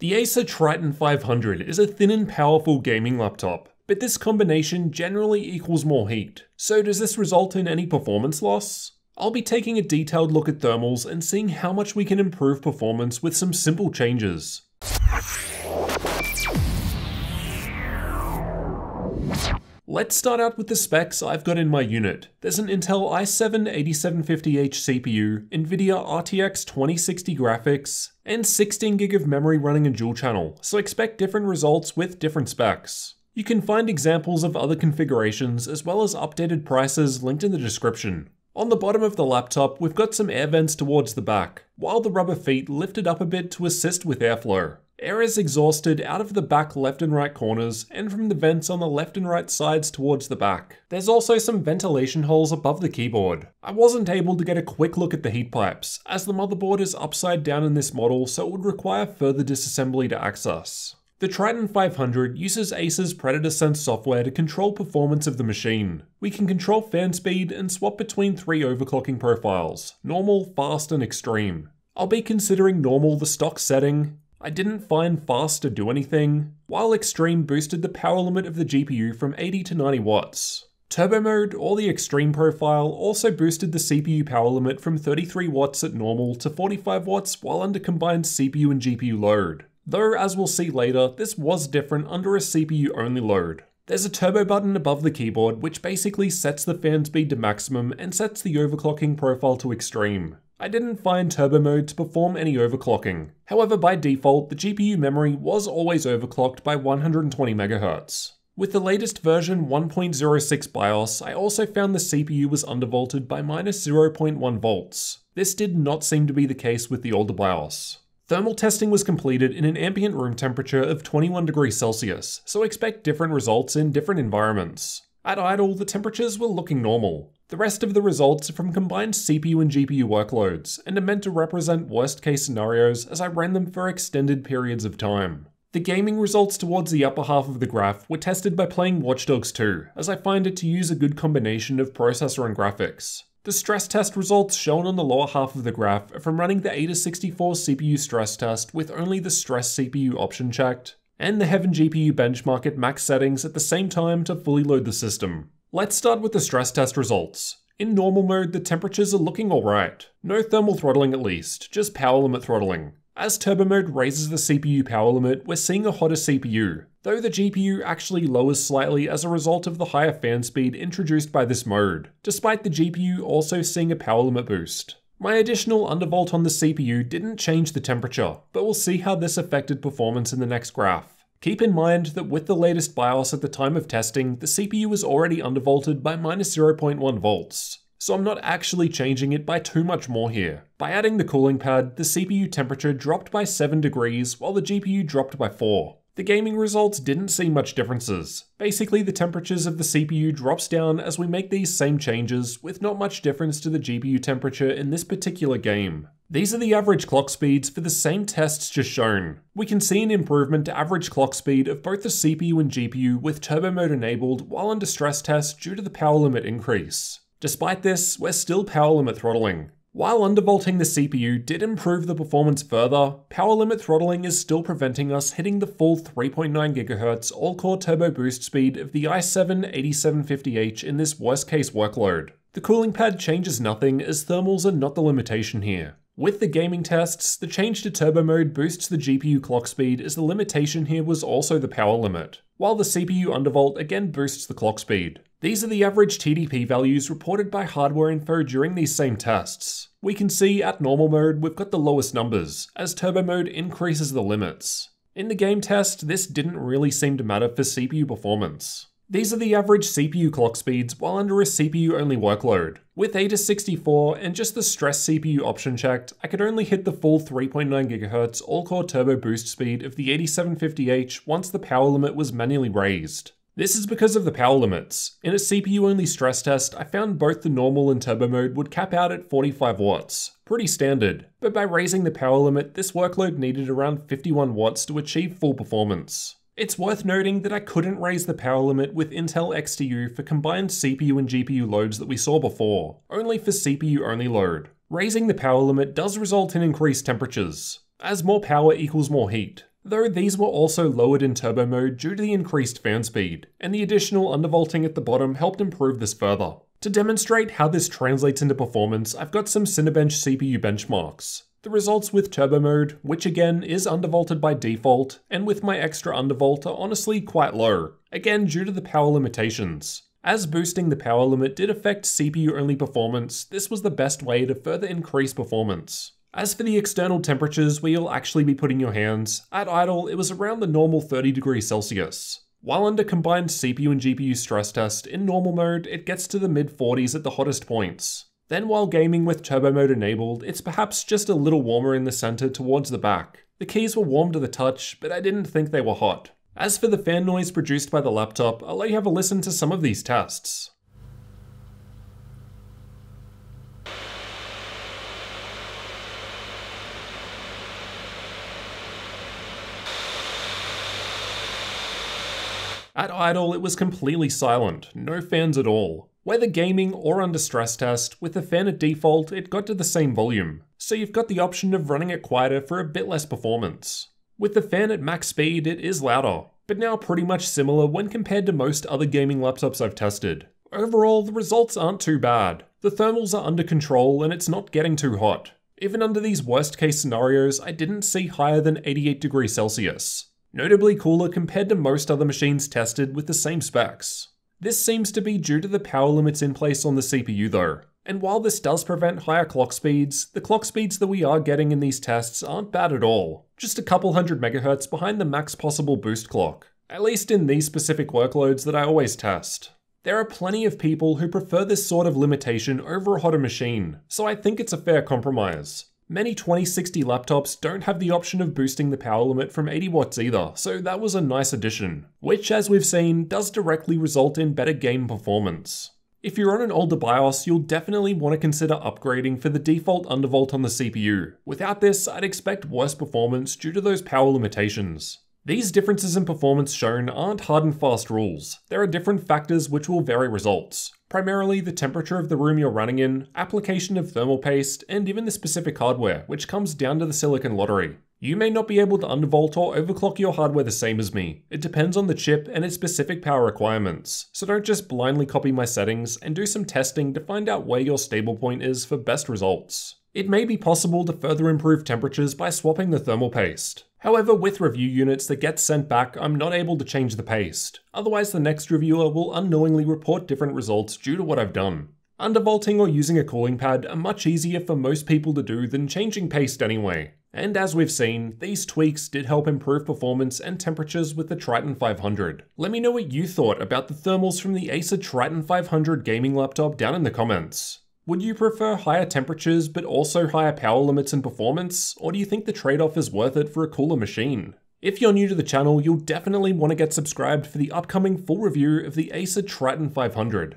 The Acer Triton 500 is a thin and powerful gaming laptop, but this combination generally equals more heat. So does this result in any performance loss? I'll be taking a detailed look at thermals and seeing how much we can improve performance with some simple changes. Let's start out with the specs I've got in my unit. There's an Intel i7-8750H CPU, Nvidia RTX 2060 graphics, and 16GB of memory running in dual channel, so expect different results with different specs. You can find examples of other configurations as well as updated prices linked in the description. On the bottom of the laptop, we've got some air vents towards the back, while the rubber feet lifted up a bit to assist with airflow. Air is exhausted out of the back left and right corners and from the vents on the left and right sides towards the back. There's also some ventilation holes above the keyboard. I wasn't able to get a quick look at the heat pipes, as the motherboard is upside down in this model so it would require further disassembly to access. The Triton 500 uses Acer's Predator Sense software to control performance of the machine. We can control fan speed and swap between three overclocking profiles, normal, fast and extreme. I'll be considering normal the stock setting, I didn't find fast to do anything, while extreme boosted the power limit of the GPU from 80 to 90 watts. Turbo mode or the extreme profile also boosted the CPU power limit from 33 watts at normal to 45 watts while under combined CPU and GPU load. Though as we'll see later, this was different under a CPU only load. There's a turbo button above the keyboard which basically sets the fan speed to maximum and sets the overclocking profile to extreme. I didn't find turbo mode to perform any overclocking. However, by default, the GPU memory was always overclocked by 120 MHz. With the latest version 1.06 BIOS, I also found the CPU was undervolted by minus 0.1 volts. This did not seem to be the case with the older BIOS. Thermal testing was completed in an ambient room temperature of 21 degrees Celsius, so expect different results in different environments. At idle, the temperatures were looking normal. The rest of the results are from combined CPU and GPU workloads, and are meant to represent worst case scenarios as I ran them for extended periods of time. The gaming results towards the upper half of the graph were tested by playing Watch Dogs 2, as I find it to use a good combination of processor and graphics. The stress test results shown on the lower half of the graph are from running the Aida64 CPU stress test with only the stress CPU option checked, and the Heaven GPU benchmark at max settings at the same time to fully load the system. Let's start with the stress test results. In normal mode, the temperatures are looking alright. No thermal throttling at least, just power limit throttling. As turbo mode raises the CPU power limit, we're seeing a hotter CPU, though the GPU actually lowers slightly as a result of the higher fan speed introduced by this mode, despite the GPU also seeing a power limit boost. My additional undervolt on the CPU didn't change the temperature, but we'll see how this affected performance in the next graph. Keep in mind that with the latest BIOS at the time of testing, the CPU was already undervolted by minus 0.1 volts. So I'm not actually changing it by too much more here. By adding the cooling pad, the CPU temperature dropped by 7 degrees while the GPU dropped by 4. The gaming results didn't see much differences. Basically, the temperatures of the CPU drops down as we make these same changes, with not much difference to the GPU temperature in this particular game. These are the average clock speeds for the same tests just shown. We can see an improvement to average clock speed of both the CPU and GPU with turbo mode enabled while under stress test due to the power limit increase. Despite this, we're still power limit throttling. While undervolting the CPU did improve the performance further, power limit throttling is still preventing us hitting the full 3.9 GHz all-core turbo boost speed of the i7-8750H in this worst case workload. The cooling pad changes nothing as thermals are not the limitation here. With the gaming tests, the change to turbo mode boosts the GPU clock speed as the limitation here was also the power limit, while the CPU undervolt again boosts the clock speed. These are the average TDP values reported by Hardware Info during these same tests. We can see at normal mode we've got the lowest numbers, as turbo mode increases the limits. In the game test, this didn't really seem to matter for CPU performance. These are the average CPU clock speeds while under a CPU only workload. With Aida64 and just the stress CPU option checked, I could only hit the full 3.9 GHz all-core turbo boost speed of the 8750H once the power limit was manually raised. This is because of the power limits. In a CPU only stress test, I found both the normal and turbo mode would cap out at 45 watts. Pretty standard. But by raising the power limit, this workload needed around 51 watts to achieve full performance. It's worth noting that I couldn't raise the power limit with Intel XTU for combined CPU and GPU loads that we saw before, only for CPU only load. Raising the power limit does result in increased temperatures, as more power equals more heat. Though these were also lowered in turbo mode due to the increased fan speed, and the additional undervolting at the bottom helped improve this further. To demonstrate how this translates into performance, I've got some Cinebench CPU benchmarks. The results with turbo mode, which again is undervolted by default, and with my extra undervolt are honestly quite low, again due to the power limitations. As boosting the power limit did affect CPU only performance, this was the best way to further increase performance. As for the external temperatures where you'll actually be putting your hands, at idle it was around the normal 30 degrees Celsius. While under combined CPU and GPU stress test, in normal mode, it gets to the mid 40s at the hottest points. Then while gaming with turbo mode enabled, it's perhaps just a little warmer in the center towards the back. The keys were warm to the touch, but I didn't think they were hot. As for the fan noise produced by the laptop, I'll let you have a listen to some of these tests. At idle, it was completely silent, no fans at all. Whether gaming or under stress test, with the fan at default, it got to the same volume, so you've got the option of running it quieter for a bit less performance. With the fan at max speed, it is louder, but now pretty much similar when compared to most other gaming laptops I've tested. Overall, the results aren't too bad. The thermals are under control and it's not getting too hot. Even under these worst case scenarios, I didn't see higher than 88 degrees Celsius notably cooler compared to most other machines tested with the same specs. This seems to be due to the power limits in place on the CPU though, and while this does prevent higher clock speeds, the clock speeds that we are getting in these tests aren't bad at all, just a couple hundred megahertz behind the max possible boost clock, at least in these specific workloads that I always test. There are plenty of people who prefer this sort of limitation over a hotter machine, so I think it's a fair compromise. Many 2060 laptops don't have the option of boosting the power limit from 80 watts either, so that was a nice addition, which as we've seen does directly result in better game performance. If you're on an older BIOS, you'll definitely want to consider upgrading for the default undervolt on the CPU. Without this, I'd expect worse performance due to those power limitations. These differences in performance shown aren't hard and fast rules. There are different factors which will vary results. Primarily the temperature of the room you're running in, application of thermal paste, and even the specific hardware, which comes down to the silicon lottery. You may not be able to undervolt or overclock your hardware the same as me. It depends on the chip and its specific power requirements, so don't just blindly copy my settings and do some testing to find out where your stable point is for best results. It may be possible to further improve temperatures by swapping the thermal paste. However, with review units that get sent back, I'm not able to change the paste. Otherwise, the next reviewer will unknowingly report different results due to what I've done. Undervolting or using a cooling pad are much easier for most people to do than changing paste anyway. And as we've seen, these tweaks did help improve performance and temperatures with the Triton 500. Let me know what you thought about the thermals from the Acer Triton 500 gaming laptop down in the comments. Would you prefer higher temperatures but also higher power limits and performance, or do you think the trade-off is worth it for a cooler machine? If you're new to the channel, you'll definitely want to get subscribed for the upcoming full review of the Acer Triton 500.